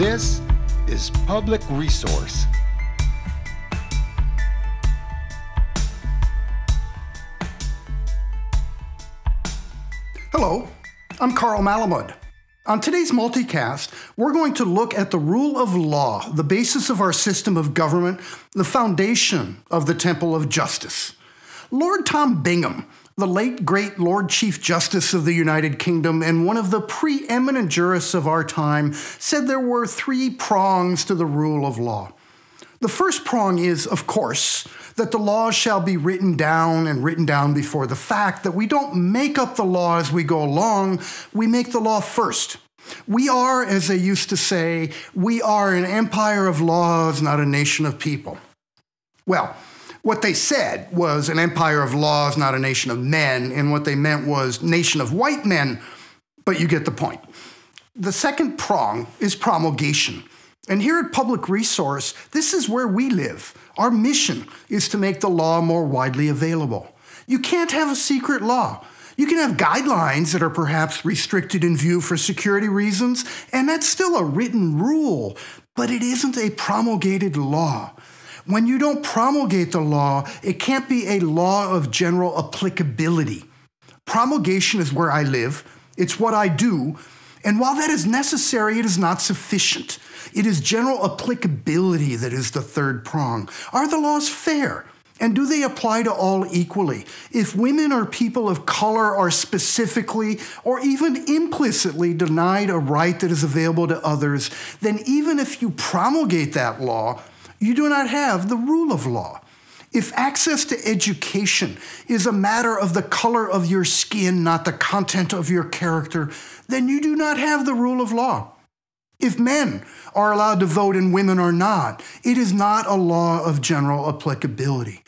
This is Public Resource. Hello, I'm Carl Malamud. On today's multicast, we're going to look at the rule of law, the basis of our system of government, the foundation of the Temple of Justice. Lord Tom Bingham, the late great Lord Chief Justice of the United Kingdom and one of the preeminent jurists of our time, said there were three prongs to the rule of law. The first prong is, of course, that the law shall be written down and written down before the fact, that we don't make up the law as we go along, we make the law first. We are, as they used to say, we are an empire of laws, not a nation of people. Well, what they said was an empire of laws, not a nation of men, and what they meant was nation of white men, but you get the point. The second prong is promulgation. And here at Public Resource, this is where we live. Our mission is to make the law more widely available. You can't have a secret law. You can have guidelines that are perhaps restricted in view for security reasons, and that's still a written rule, but it isn't a promulgated law. When you don't promulgate the law, it can't be a law of general applicability. Promulgation is where I live, it's what I do, and while that is necessary, it is not sufficient. It is general applicability that is the third prong. Are the laws fair? And do they apply to all equally? If women or people of color are specifically or even implicitly denied a right that is available to others, then even if you promulgate that law, you do not have the rule of law. If access to education is a matter of the color of your skin, not the content of your character, then you do not have the rule of law. If men are allowed to vote and women are not, it is not a law of general applicability.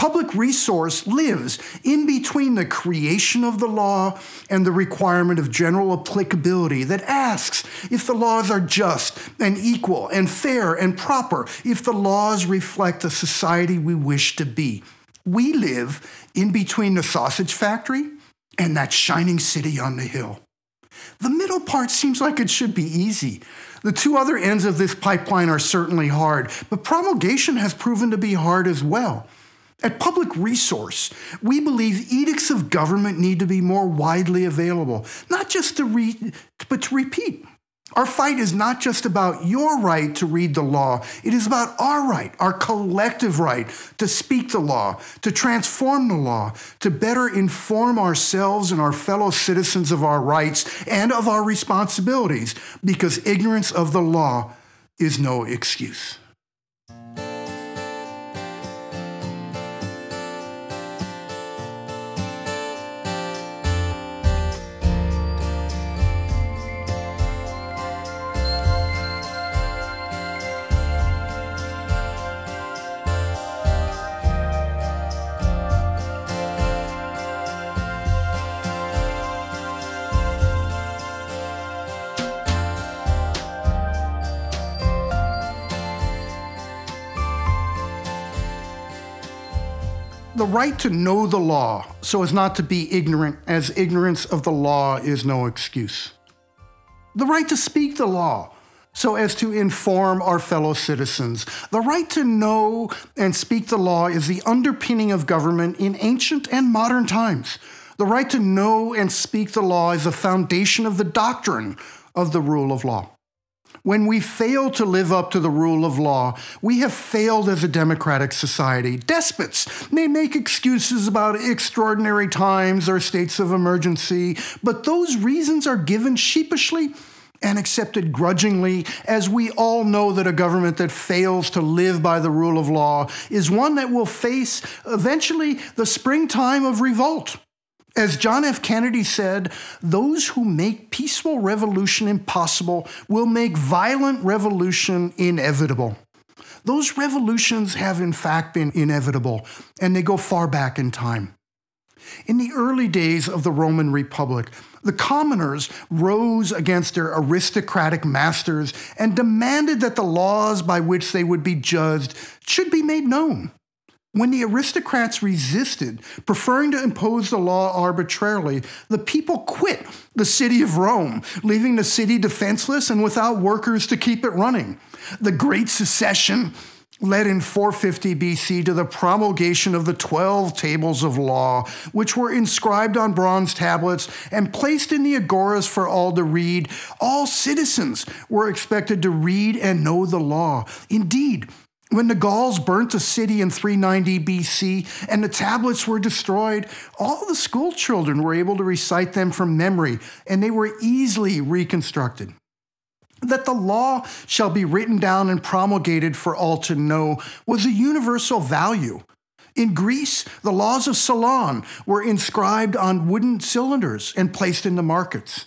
Public resource lives in between the creation of the law and the requirement of general applicability that asks if the laws are just and equal and fair and proper, if the laws reflect the society we wish to be. We live in between the sausage factory and that shining city on the hill. The middle part seems like it should be easy. The two other ends of this pipeline are certainly hard, but promulgation has proven to be hard as well. At Public Resource, we believe edicts of government need to be more widely available, not just to read, but to repeat. Our fight is not just about your right to read the law, it is about our right, our collective right to speak the law, to transform the law, to better inform ourselves and our fellow citizens of our rights and of our responsibilities, because ignorance of the law is no excuse. The right to know the law so as not to be ignorant, as ignorance of the law is no excuse. The right to speak the law so as to inform our fellow citizens. The right to know and speak the law is the underpinning of government in ancient and modern times. The right to know and speak the law is the foundation of the doctrine of the rule of law. When we fail to live up to the rule of law, we have failed as a democratic society. Despots may make excuses about extraordinary times or states of emergency, but those reasons are given sheepishly and accepted grudgingly, as we all know that a government that fails to live by the rule of law is one that will face eventually the springtime of revolt. As John F. Kennedy said, those who make peaceful revolution impossible will make violent revolution inevitable. Those revolutions have, in fact, been inevitable, and they go far back in time. In the early days of the Roman Republic, the commoners rose against their aristocratic masters and demanded that the laws by which they would be judged should be made known. When the aristocrats resisted, preferring to impose the law arbitrarily, the people quit the city of Rome, leaving the city defenseless and without workers to keep it running. The Great Secession led in 450 BC to the promulgation of the 12 tables of law, which were inscribed on bronze tablets and placed in the agoras for all to read. All citizens were expected to read and know the law. Indeed, when the Gauls burnt a city in 390 BC and the tablets were destroyed, all the school children were able to recite them from memory and they were easily reconstructed. That the law shall be written down and promulgated for all to know was a universal value. In Greece, the laws of Solon were inscribed on wooden cylinders and placed in the markets.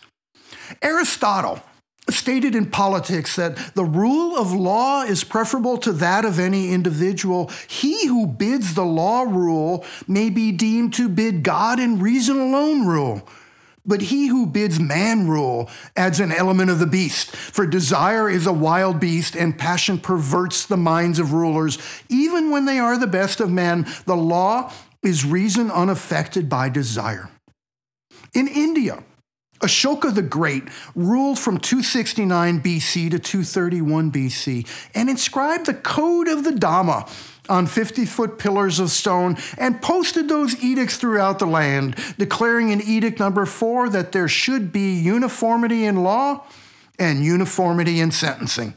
Aristotle, stated in politics that the rule of law is preferable to that of any individual, he who bids the law rule may be deemed to bid God and reason alone rule. But he who bids man rule adds an element of the beast, for desire is a wild beast, and passion perverts the minds of rulers. Even when they are the best of men, the law is reason unaffected by desire. In India, Ashoka the Great ruled from 269 BC to 231 BC and inscribed the Code of the Dhamma on 50 foot pillars of stone and posted those edicts throughout the land, declaring in Edict number four that there should be uniformity in law and uniformity in sentencing.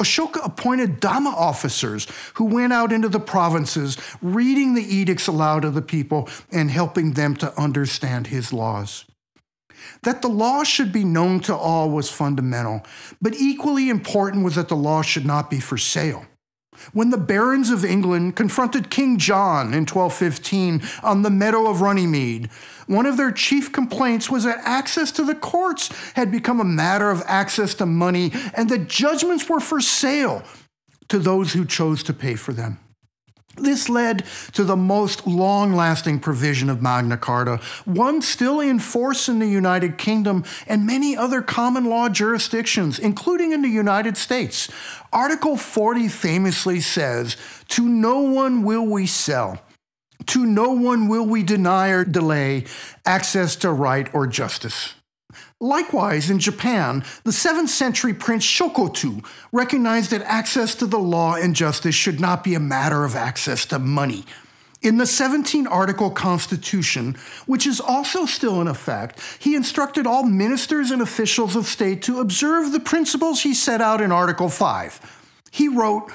Ashoka appointed Dhamma officers who went out into the provinces, reading the edicts aloud to the people and helping them to understand his laws. That the law should be known to all was fundamental, but equally important was that the law should not be for sale. When the barons of England confronted King John in 1215 on the meadow of Runnymede, one of their chief complaints was that access to the courts had become a matter of access to money and that judgments were for sale to those who chose to pay for them. This led to the most long lasting provision of Magna Carta, one still in force in the United Kingdom and many other common law jurisdictions, including in the United States. Article 40 famously says, To no one will we sell. To no one will we deny or delay access to right or justice. Likewise, in Japan, the 7th century Prince Shotoku recognized that access to the law and justice should not be a matter of access to money. In the 17 article Constitution, which is also still in effect, he instructed all ministers and officials of state to observe the principles he set out in Article 5. He wrote,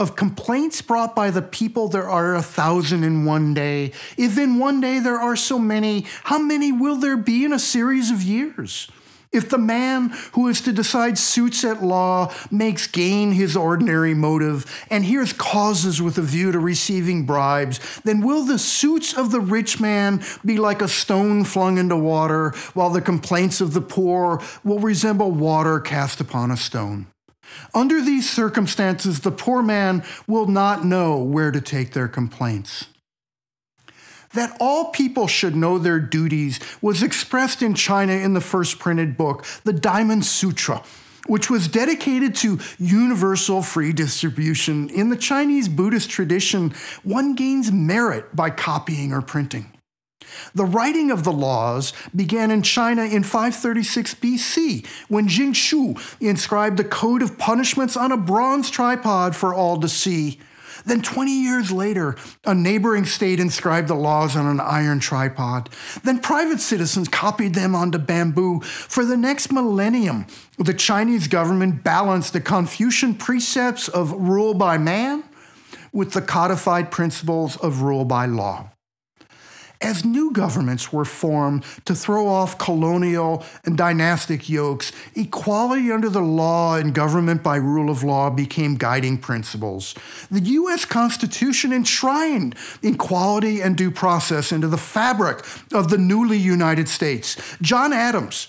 of complaints brought by the people, there are a thousand in one day. If in one day there are so many, how many will there be in a series of years? If the man who is to decide suits at law makes gain his ordinary motive and hears causes with a view to receiving bribes, then will the suits of the rich man be like a stone flung into water, while the complaints of the poor will resemble water cast upon a stone? Under these circumstances, the poor man will not know where to take their complaints. That all people should know their duties was expressed in China in the first printed book, the Diamond Sutra, which was dedicated to universal free distribution. In the Chinese Buddhist tradition, one gains merit by copying or printing. The writing of the laws began in China in 536 BC when Jing Shu inscribed the code of punishments on a bronze tripod for all to see. Then, 20 years later, a neighboring state inscribed the laws on an iron tripod. Then, private citizens copied them onto bamboo. For the next millennium, the Chinese government balanced the Confucian precepts of rule by man with the codified principles of rule by law as new governments were formed to throw off colonial and dynastic yokes, equality under the law and government by rule of law became guiding principles. The U.S. Constitution enshrined equality and due process into the fabric of the newly United States. John Adams,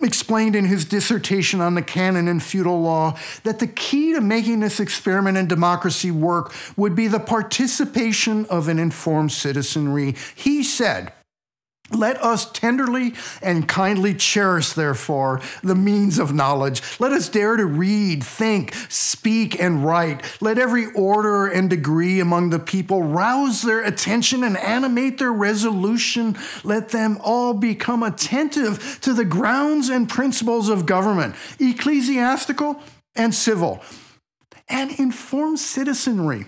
explained in his dissertation on the canon and feudal law that the key to making this experiment in democracy work would be the participation of an informed citizenry. He said, Let us tenderly and kindly cherish, therefore, the means of knowledge. Let us dare to read, think, speak, and write. Let every order and degree among the people rouse their attention and animate their resolution. Let them all become attentive to the grounds and principles of government, ecclesiastical and civil. And informed citizenry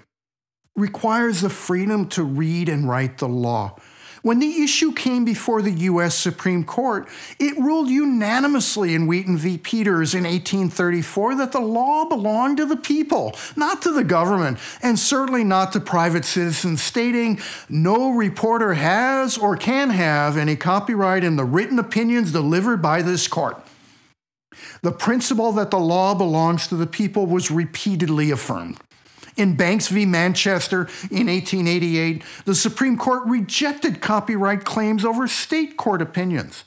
requires the freedom to read and write the law. When the issue came before the U.S. Supreme Court, it ruled unanimously in Wheaton v. Peters in 1834 that the law belonged to the people, not to the government, and certainly not to private citizens, stating no reporter has or can have any copyright in the written opinions delivered by this court. The principle that the law belongs to the people was repeatedly affirmed. In Banks v. Manchester in 1888, the Supreme Court rejected copyright claims over state court opinions.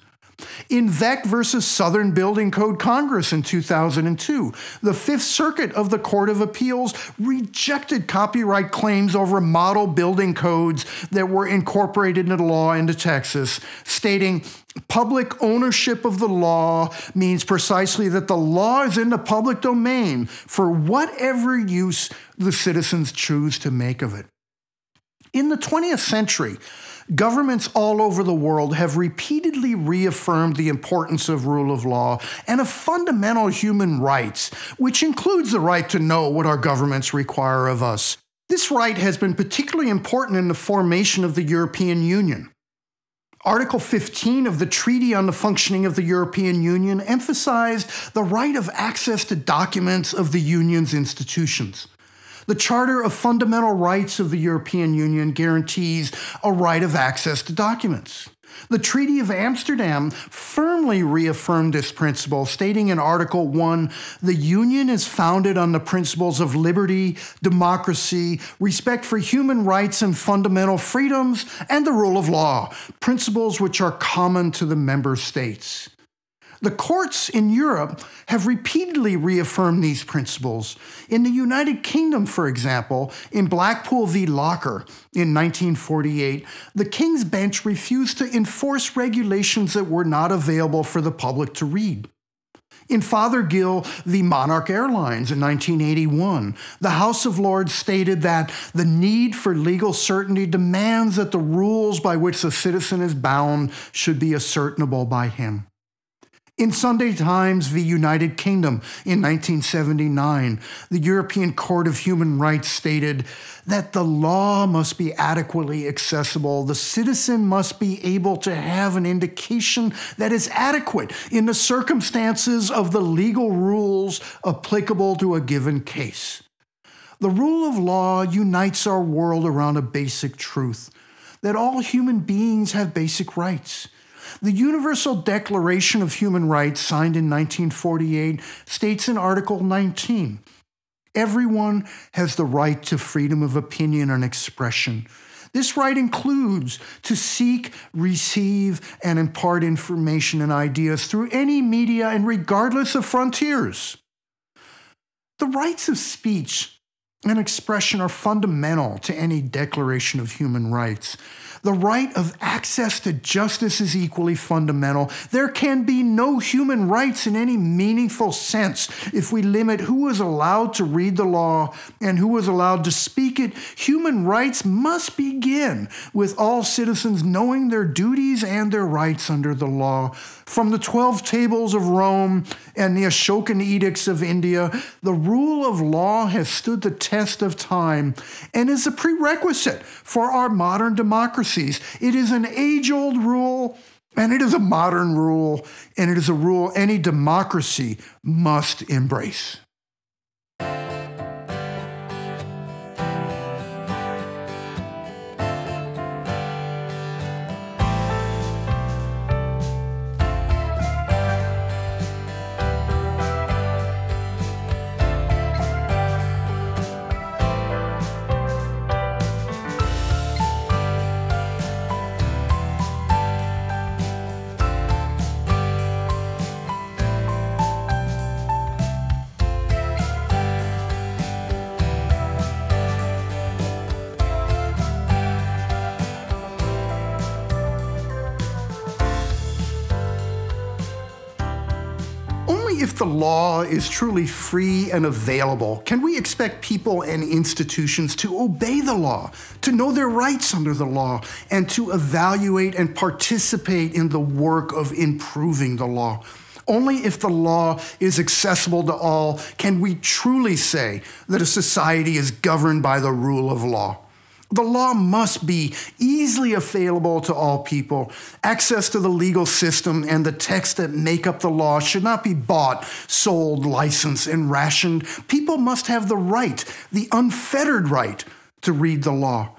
In Veeck versus Southern Building Code Congress in 2002, the Fifth Circuit of the Court of Appeals rejected copyright claims over model building codes that were incorporated into law into Texas, stating public ownership of the law means precisely that the law is in the public domain for whatever use the citizens choose to make of it. In the 20th century, Governments all over the world have repeatedly reaffirmed the importance of rule of law and of fundamental human rights, which includes the right to know what our governments require of us. This right has been particularly important in the formation of the European Union. Article 15 of the Treaty on the Functioning of the European Union emphasized the right of access to documents of the Union's institutions. The Charter of Fundamental Rights of the European Union guarantees a right of access to documents. The Treaty of Amsterdam firmly reaffirmed this principle, stating in Article 1 the Union is founded on the principles of liberty, democracy, respect for human rights and fundamental freedoms, and the rule of law, principles which are common to the member states. The courts in Europe have repeatedly reaffirmed these principles. In the United Kingdom, for example, in Blackpool v. Locker in 1948, the King's Bench refused to enforce regulations that were not available for the public to read. In Fothergill v. Monarch Airlines in 1981, the House of Lords stated that the need for legal certainty demands that the rules by which the citizen is bound should be ascertainable by him. In Sunday Times v. United Kingdom in 1979, the European Court of Human Rights stated that the law must be adequately accessible. The citizen must be able to have an indication that is adequate in the circumstances of the legal rules applicable to a given case. The rule of law unites our world around a basic truth that all human beings have basic rights the Universal Declaration of Human Rights, signed in 1948, states in Article 19 everyone has the right to freedom of opinion and expression. This right includes to seek, receive, and impart information and ideas through any media and regardless of frontiers. The rights of speech and expression are fundamental to any declaration of human rights. The right of access to justice is equally fundamental. There can be no human rights in any meaningful sense if we limit who is allowed to read the law and who is allowed to speak it. Human rights must begin with all citizens knowing their duties and their rights under the law. From the 12 tables of Rome and the Ashokan edicts of India, the rule of law has stood the test of time and is a prerequisite for our modern democracies. It is an age old rule. And it is a modern rule, and it is a rule any democracy must embrace. Only if the law is truly free and available can we expect people and institutions to obey the law, to know their rights under the law, and to evaluate and participate in the work of improving the law. Only if the law is accessible to all can we truly say that a society is governed by the rule of law. The law must be easily available to all people. Access to the legal system and the texts that make up the law should not be bought, sold, licensed, and rationed. People must have the right, the unfettered right, to read the law.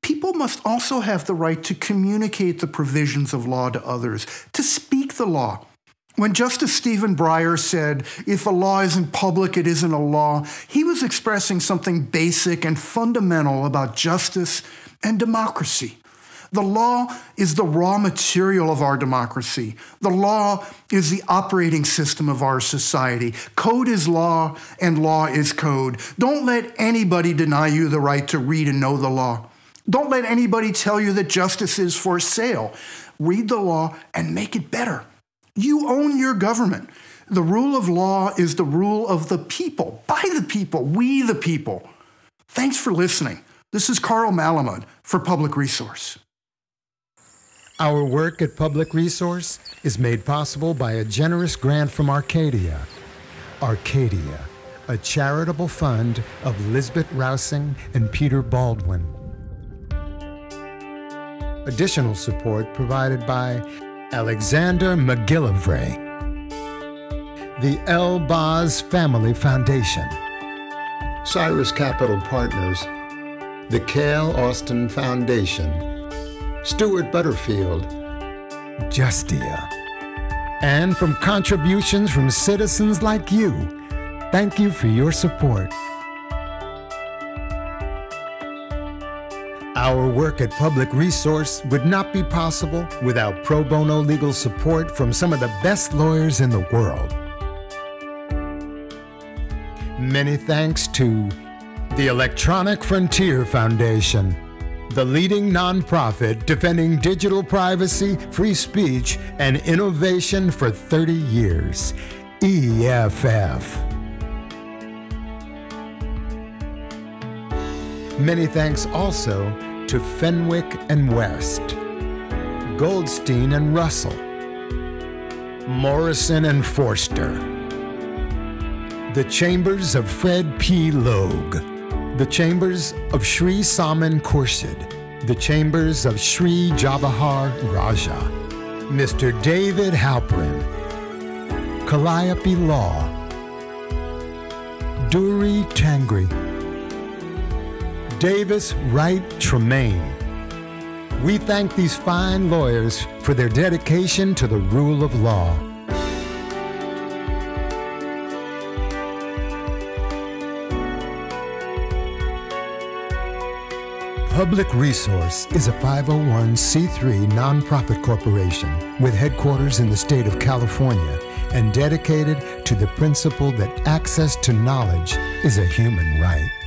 People must also have the right to communicate the provisions of law to others, to speak the law. When Justice Stephen Breyer said, if a law isn't public, it isn't a law, he was expressing something basic and fundamental about justice and democracy. The law is the raw material of our democracy. The law is the operating system of our society. Code is law, and law is code. Don't let anybody deny you the right to read and know the law. Don't let anybody tell you that justice is for sale. Read the law and make it better. You own your government. The rule of law is the rule of the people, by the people, we the people. Thanks for listening. This is Carl Malamud for Public Resource. Our work at Public Resource is made possible by a generous grant from Arcadia. Arcadia, a charitable fund of Lisbet Rausing and Peter Baldwin. Additional support provided by Alexander McGillivray, the El Baz Family Foundation, Cyrus Capital Partners, the Kahle Austin Foundation, Stuart Butterfield, Justia, and from contributions from citizens like you. Thank you for your support. Our work at Public Resource would not be possible without pro bono legal support from some of the best lawyers in the world. Many thanks to the Electronic Frontier Foundation, the leading nonprofit defending digital privacy, free speech, and innovation for 30 years. EFF. Many thanks also to Fenwick and West, Goldstein and Russell, Morrison and Foerster, the Chambers of Fred P. Logue, the Chambers of Sri Salman Khurshid, the Chambers of Sri Jawahar Raja, Mr. David Halperin, Calliope Law, Durie Tangri, Davis Wright Tremaine. We thank these fine lawyers for their dedication to the rule of law. Public Resource is a 501c3 nonprofit corporation with headquarters in the state of California and dedicated to the principle that access to knowledge is a human right.